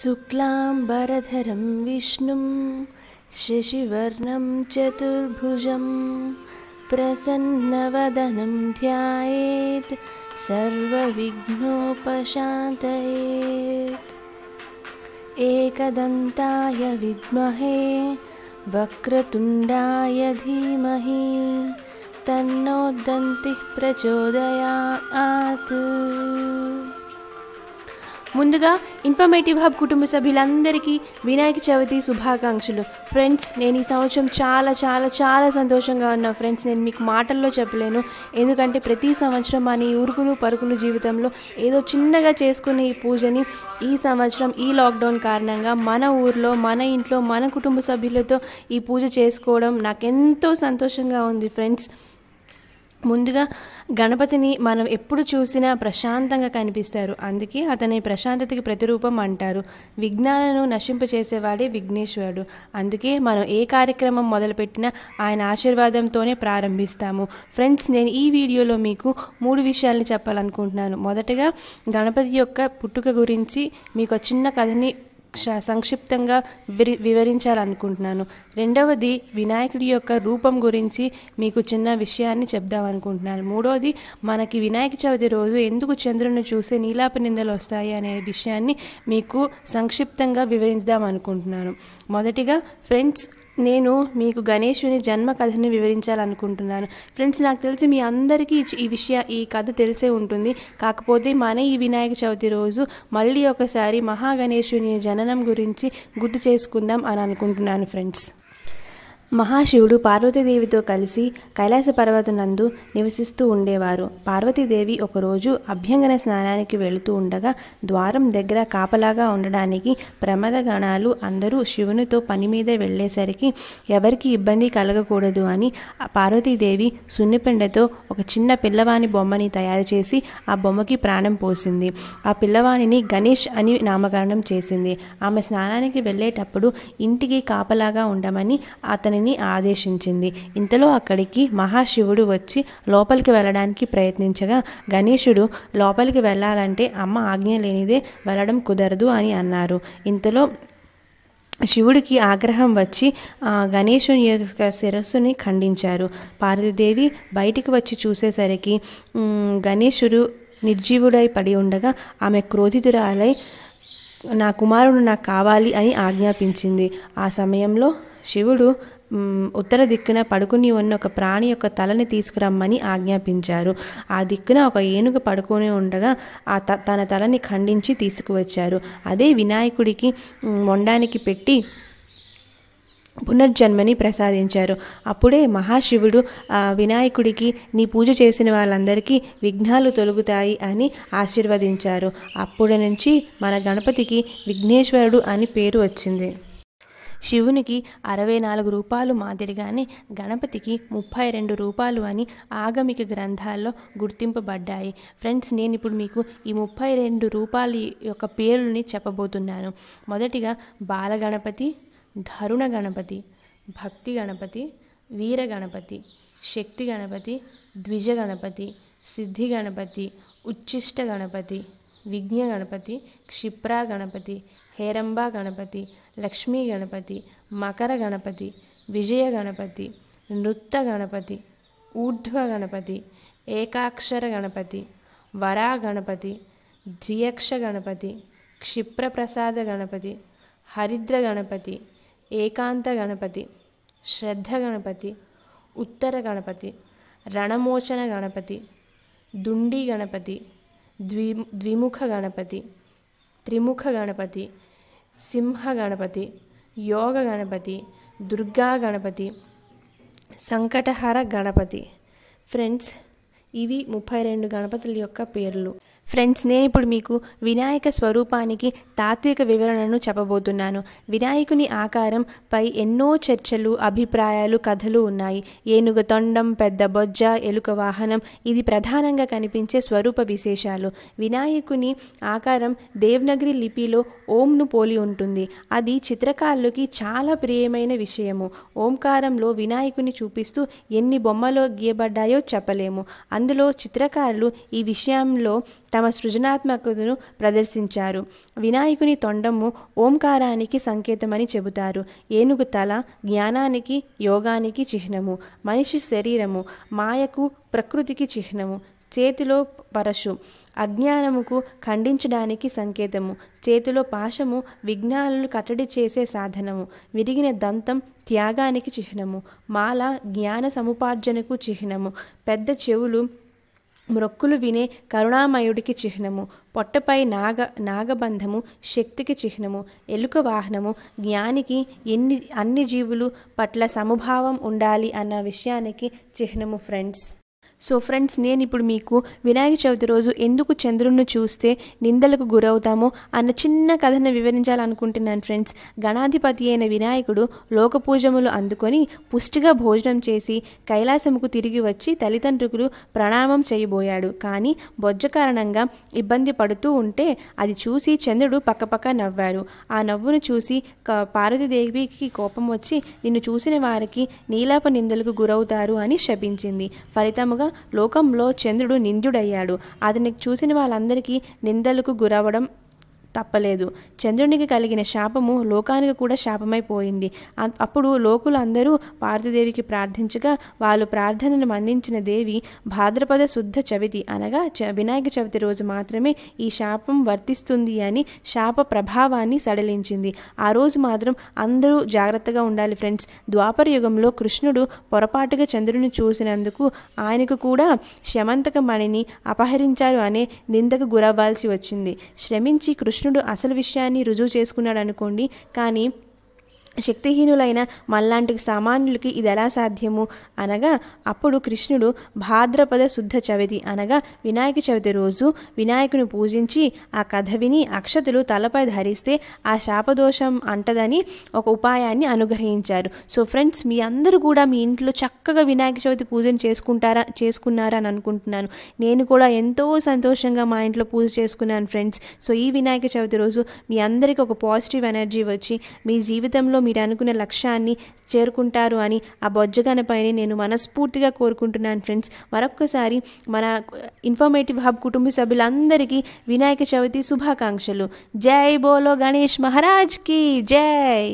शुक्लाम्बरधरं विष्णुं शशिवर्णं चतुर्भुजं प्रसन्नवदनं ध्यायेत् सर्वविघ्नोपशान्तयेत्। एकदन्ताय विद्महे वक्रतुण्डाय धीमहि तन्नो दन्तिः प्रचोदयात् ముందుగా ఇన్ఫర్మేటివ్ హబ్ కుటుంబ సభ్యులందరికీ వినాయక చవితి శుభాకాంక్షలు. ఫ్రెండ్స్ నేను ఈ సంవత్సరం చాలా చాలా చాలా సంతోషంగా ఉన్నా. ఫ్రెండ్స్ నేను మీకు మాటల్లో చెప్పలేను. ఎందుకంటే ప్రతి సంవత్సరం మన ఈ ఉరుకులు పరుకులు జీవితంలో ఏదో చిన్నగా చేసుకునే ఈ పూజని ఈ సంవత్సరం ఈ లాక్డౌన్ కారణంగా మన ఊర్లో మన ఇంట్లో మన కుటుంబ సభ్యులతో ఈ పూజ చేసుకోవడం నాకు ఎంతో సంతోషంగా ఉంది. ఫ్రెండ్స్ ముందుగా గణపతిని మనం ఎప్పుడు చూసినా ప్రశాంతంగా కనిపిస్తారు. అందుకే అతని ప్రశాంతతకి ప్రతిరూపం అంటారు. విఘ్నాలను నశింపచేసేవాడే విఘ్నేశ్వరుడు. అందుకే మనం ఏ కార్యక్రమం మొదలుపెట్టినా ఆయన ఆశీర్వాదంతోనే ప్రారంభిస్తాము. ఫ్రెండ్స్ నేను ఈ వీడియోలో మీకు మూడు విషయాల్ని చెప్పాలనుకుంటున్నాను. మొదటగా గణపతి యొక్క పుట్టుక గురించి మీకు చిన్న కథని సంక్షిప్తంగా వివరి వివరించాలనుకుంటున్నాను. రెండవది వినాయకుడి యొక్క రూపం గురించి మీకు చిన్న విషయాన్ని చెప్దామనుకుంటున్నాను. మూడవది మనకి వినాయక చవితి రోజు ఎందుకు చంద్రుని చూసే నీలాప నిందలు వస్తాయి అనే విషయాన్ని మీకు సంక్షిప్తంగా వివరించుదాం అనుకుంటున్నాను మొదటిగా ఫ్రెండ్స్ నేను మీకు గణేషుని జన్మ కథని వివరించాలనుకుంటున్నాను. ఫ్రెండ్స్ నాకు తెలిసి మీ అందరికీ ఈ- ఈ విషయ ఈ కథ తెలిసే ఉంటుంది. కాకపోతే మన ఈ వినాయక చవితి రోజు మళ్ళీ ఒకసారి మహాగణేశుని జననం గురించి గుర్తు చేసుకుందాం అని అనుకుంటున్నాను ఫ్రెండ్స్ మహాశివుడు పార్వతీదేవితో కలిసి కైలాస పర్వతనందు నివసిస్తూ ఉండేవారు. పార్వతీదేవి ఒకరోజు అభ్యంగన స్నానానికి వెళుతూ ఉండగా ద్వారం దగ్గర కాపలాగా ఉండడానికి ప్రమద గణాలు అందరూ శివునితో పని మీద వెళ్ళేసరికి ఎవరికి ఇబ్బంది కలగకూడదు అని పార్వతీదేవి సున్నిపెండతో ఒక చిన్న పిల్లవాని బొమ్మని తయారు చేసి ఆ బొమ్మకి ప్రాణం పోసింది. ఆ పిల్లవాణిని గణేష్ అని నామకరణం చేసింది. ఆమె స్నానానికి వెళ్ళేటప్పుడు ఇంటికి కాపలాగా ఉండమని అతని అతనిని ఆదేశించింది. ఇంతలో అక్కడికి మహాశివుడు వచ్చి లోపలికి వెళ్ళడానికి ప్రయత్నించగా గణేశుడు లోపలికి వెళ్ళాలంటే అమ్మ ఆజ్ఞ లేనిదే వెళ్ళడం కుదరదు అని అన్నారు. ఇంతలో శివుడికి ఆగ్రహం వచ్చి ఆ, గణేశుని యొక్క శిరస్సుని ఖండించారు. పార్వతీదేవి బయటికి వచ్చి చూసేసరికి గణేశుడు నిర్జీవుడై పడి ఉండగా ఆమె క్రోధితురాలై నా కుమారుడు నాకు కావాలి అని ఆజ్ఞాపించింది. ఆ సమయంలో శివుడు ఉత్తర దిక్కున పడుకుని ఉన్న ఒక ప్రాణి యొక్క తలని తీసుకురమ్మని ఆజ్ఞాపించారు. ఆ దిక్కున ఒక ఏనుగు పడుకొని ఉండగా ఆ త తన తలని ఖండించి తీసుకువచ్చారు. అదే వినాయకుడికి వండానికి పెట్టి పునర్జన్మని ప్రసాదించారు. అప్పుడే మహాశివుడు వినాయకుడికి నీ పూజ చేసిన వాళ్ళందరికీ విఘ్నాలు తొలుగుతాయి అని ఆశీర్వదించారు. అప్పటి నుంచి మన గణపతికి విఘ్నేశ్వరుడు అని పేరు వచ్చింది. శివునికి అరవై నాలుగు రూపాలు మాదిరిగానే గణపతికి ముప్పై రెండు రూపాలు అని ఆగమిక గ్రంథాల్లో గుర్తింపబడ్డాయి. ఫ్రెండ్స్ నేను ఇప్పుడు మీకు ఈ ముప్పై రెండు రూపాయల యొక్క పేర్లని చెప్పబోతున్నాను. మొదటిగా బాలగణపతి ధరుణ గణపతి భక్తి గణపతి వీర గణపతి శక్తి గణపతి ద్విజ గణపతి సిద్ధి గణపతి ఉచ్ఛిష్ట గణపతి విఘ్న గణపతి క్షిప్రా గణపతి హేరంబా గణపతి లక్ష్మీ గణపతి మకర గణపతి విజయ గణపతి నృత్త గణపతి ఊర్ధ్వ గణపతి ఏకాక్షర గణపతి వరా గణపతి ధ్రియక్ష గణపతి క్షిప్రప్రసాద గణపతి హరిద్ర గణపతి ఏకాంత గణపతి శ్రద్ధ గణపతి ఉత్తర గణపతి రణమోచన గణపతి దుండి గణపతి ద్వి ద్విముఖ గణపతి త్రిముఖ గణపతి సింహ గణపతి యోగ గణపతి దుర్గా గణపతి సంకటహర గణపతి. ఫ్రెండ్స్ ఇవి ముప్పై రెండు గణపతుల యొక్క పేర్లు. ఫ్రెండ్స్ నేను ఇప్పుడు మీకు వినాయక స్వరూపానికి తాత్విక వివరణను చెప్పబోతున్నాను. వినాయకుని ఆకారం పై ఎన్నో చర్చలు అభిప్రాయాలు కథలు ఉన్నాయి. ఏనుగు తొండం పెద్ద బొజ్జ ఎలుక వాహనం ఇది ప్రధానంగా కనిపించే స్వరూప విశేషాలు. వినాయకుని ఆకారం దేవనగిరి లిపిలో ఓంను పోలి ఉంటుంది. అది చిత్రకారులకి చాలా ప్రియమైన విషయము. ఓంకారంలో వినాయకుని చూపిస్తూ ఎన్ని బొమ్మలో గీయబడ్డాయో చెప్పలేము. అందులో చిత్రకారులు ఈ విషయంలో తమ సృజనాత్మకతను ప్రదర్శించారు. వినాయకుని తొండము ఓంకారానికి సంకేతమని చెబుతారు. ఏనుగు తల జ్ఞానానికి యోగానికి చిహ్నము. మనిషి శరీరము మాయకు ప్రకృతికి చిహ్నము. చేతిలో పరశు అజ్ఞానముకు ఖండించడానికి సంకేతము. చేతిలో పాశము విఘ్నాలను కట్టడి చేసే సాధనము. విరిగిన దంతం త్యాగానికి చిహ్నము. మాల జ్ఞాన సముపార్జనకు చిహ్నము. పెద్ద చెవులు మ్రొక్కులు వినే కరుణామయుడికి చిహ్నము పొట్టపై నాగ నాగబంధము శక్తికి చిహ్నము ఎలుక వాహనము జ్ఞానికి ఎన్ని అన్ని జీవులు పట్ల సమభావం ఉండాలి అన్న విషయానికి చిహ్నము ఫ్రెండ్స్ సో ఫ్రెండ్స్ నేను ఇప్పుడు మీకు వినాయక చవితి రోజు ఎందుకు చంద్రుడిని చూస్తే నిందలకు గురవుతామో అన్న చిన్న కథను వివరించాలనుకుంటున్నాను ఫ్రెండ్స్. గణాధిపతి అయిన వినాయకుడు లోకపూజములు అందుకొని పుష్టిగా భోజనం చేసి కైలాసముకు తిరిగి వచ్చి తల్లిదండ్రులు ప్రణామం చేయబోయాడు. కానీ బొజ్జ కారణంగా ఇబ్బంది పడుతూ ఉంటే అది చూసి చంద్రుడు పక్కపక్క నవ్వారు. ఆ నవ్వును చూసి క- పార్వతీదేవికి కోపం వచ్చి నిన్ను చూసిన వారికి నీలాప నిందలకు గురవుతారు అని శపించింది. ఫలితముగా లోకంలో చంద్రుడు నింద్యుడయ్యాడు అతనికి చూసిన వాళ్ళందరికీ నిందలకు గురవడం తప్పలేదు. చంద్రునికి కలిగిన శాపము లోకానికి కూడా శాపమైపోయింది అప్పుడు లోకులు అందరూ పార్థదేవికి ప్రార్థించగా వాళ్ళు ప్రార్థనను మన్నించిన దేవి భాద్రపద శుద్ధ చవితి అనగా చ- వినాయక చవితి రోజు మాత్రమే ఈ శాపం వర్తిస్తుంది అని శాప ప్రభావాన్ని సడలించింది. ఆ రోజు మాత్రం అందరూ జాగ్రత్తగా ఉండాలి ఫ్రెండ్స్. ద్వాపర యుగంలో కృష్ణుడు పొరపాటుగా చంద్రుని చూసినందుకు ఆయనకు కూడా శమంతక మణిని అపహరించారు అనే నిందకు గురవ్వాల్సి వచ్చింది. శ్రమించి కృష్ణ కృష్ణుడు అసలు విషయాన్ని రుజువు చేసుకున్నాడు అనుకోండి కానీ శక్తిహీనులైన మల్లాంటి సామాన్యులకి ఇది ఎలా సాధ్యము? అనగా అప్పుడు కృష్ణుడు భాద్రపద శుద్ధ చవితి అనగా వినాయక చవితి రోజు వినాయకుని పూజించి ఆ కథ విని అక్షతులు తలపై ధరిస్తే ఆ శాపదోషం అంటదని ఒక ఉపాయాన్ని అనుగ్రహించారు. సో ఫ్రెండ్స్ మీ అందరూ కూడా మీ ఇంట్లో చక్కగా వినాయక చవితి పూజను చేసుకుంటారా చేసుకున్నారా అని అనుకుంటున్నాను. నేను కూడా ఎంతో సంతోషంగా మా ఇంట్లో పూజ చేసుకున్నాను ఫ్రెండ్స్. సో ఈ వినాయక చవితి రోజు మీ అందరికీ ఒక పాజిటివ్ ఎనర్జీ వచ్చి మీ జీవితంలో మీరు అనుకున్న లక్ష్యాన్ని చేరుకుంటారు అని ఆ బొజ్జగనపైనే నేను మనస్ఫూర్తిగా కోరుకుంటున్నాను ఫ్రెండ్స్. మరొక్కసారి మన ఇన్ఫర్మేటివ్ హబ్ కుటుంబ సభ్యులందరికీ వినాయక చవితి శుభాకాంక్షలు. జై బోలో గణేష్ మహారాజ్కి జై!